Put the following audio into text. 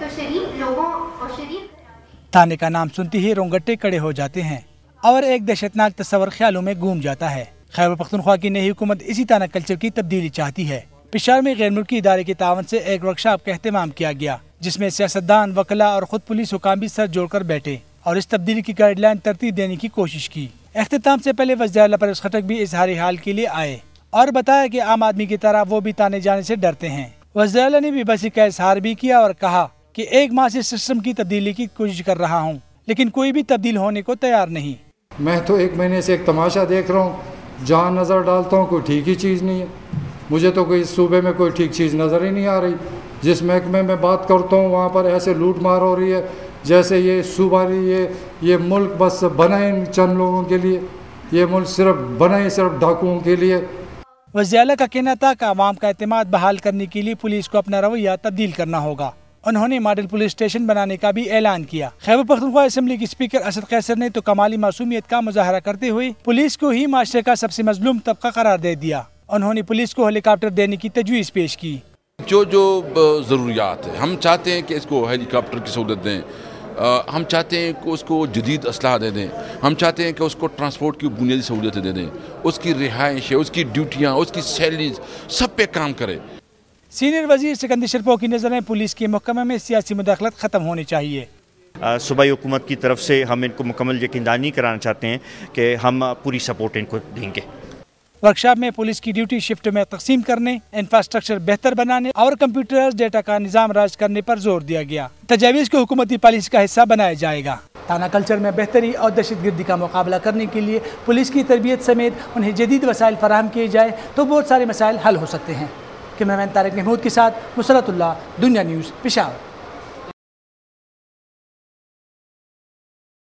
तो लोगों और थाने का नाम सुनते ही रोंगटे कड़े हो जाते हैं और एक दहशतनाक तस्वर ख्यालों में घूम जाता है। खैबर पख्तनख्वा की नई हुकूमत इसी ताना कल्चर की तब्दीली चाहती है। पिशावर में गैर मुल्की इदारे के तावन से एक वर्कशॉप का अहतमाम किया गया, जिसमें सियासतदान, वकला और खुद पुलिस हुकाम भी सर जोड़कर बैठे और इस तब्दीली की गाइडलाइन तरतीब देने की कोशिश की। अख्ताम से पहले वजह परवेज खटक भी इजहारी हाल के लिए आए और बताया कि आम आदमी की तरह वो भी ताने जाने से डरते हैं। वजह ने भी बसी का इजहार भी किया और कहा कि एक माह से सिस्टम की तब्दीली की कोशिश कर रहा हूँ लेकिन कोई भी तब्दील होने को तैयार नहीं। मैं तो एक महीने से एक तमाशा देख रहा हूँ जहाँ नज़र डालता हूँ कोई ठीक ही चीज़ नहीं है। मुझे तो कोई सूबे में कोई ठीक चीज़ नज़र ही नहीं आ रही। जिस महकमे में बात करता हूँ वहाँ पर ऐसे लूट मार हो रही है जैसे ये सूबा ये ये मुल्क बस बना इन चंद लोगों के लिए। ये मुल्क सिर्फ़ बना ही सिर्फ़ डाकुओं के लिए। वजियाला का कहना था कि आवाम का अतमाद बहाल करने के लिए पुलिस को अपना रवैया तब्दील करना होगा। उन्होंने मॉडल पुलिस स्टेशन बनाने का भी ऐलान किया। खैबर पख्तनख्वा असम्बली के स्पीकर असद कैसर ने तो कमाली मासूमियत का मुजाहरा करते हुए पुलिस को ही माशरे का सबसे मजलूम तबका करार दे दिया। उन्होंने पुलिस को हेलीकॉप्टर देने की तजवीज़ पेश की। जो जो ज़रूरियात है, हम चाहते हैं कि इसको हेलीकॉप्टर की सहूलत दें। हम चाहते हैं कि उसको जदीद असलाह दे दें। हम चाहते हैं कि उसको ट्रांसपोर्ट की बुनियादी सहूलियतें दे दें। उसकी रिहाइश उसकी ड्यूटियाँ, उसकी सैलरीज सब पे काम करें। सीनियर वज़ीर सिकंदर शरपो की नज़र में पुलिस के महकमे में सियासी मुदाखलत ख़त्म होनी चाहिए। सूबाई हुकूमत की तरफ़ से हम इनको मुकम्मल यकीनदानी कराना चाहते हैं कि हम पूरी सपोर्ट इनको देंगे। वर्कशॉप में पुलिस की ड्यूटी शिफ्ट में तकसीम करने इंफ्रास्ट्रक्चर बेहतर बनाने और कंप्यूटर डेटा का निज़ाम राज करने पर ज़ोर दिया गया। तजावीज को हुकूमती पॉलिसी का हिस्सा बनाया जाएगा। थाना कल्चर में बेहतरी और दहशत गर्दी का मुकाबला करने के लिए पुलिस की तरबियत समेत उन्हें जदीद वसाइल फराहम किए जाए तो बहुत सारे मसाइल हल हो सकते हैं। कैमरामैन तारक महमूद के साथ मुसरतुल्ला दुनिया न्यूज़ पिशावर।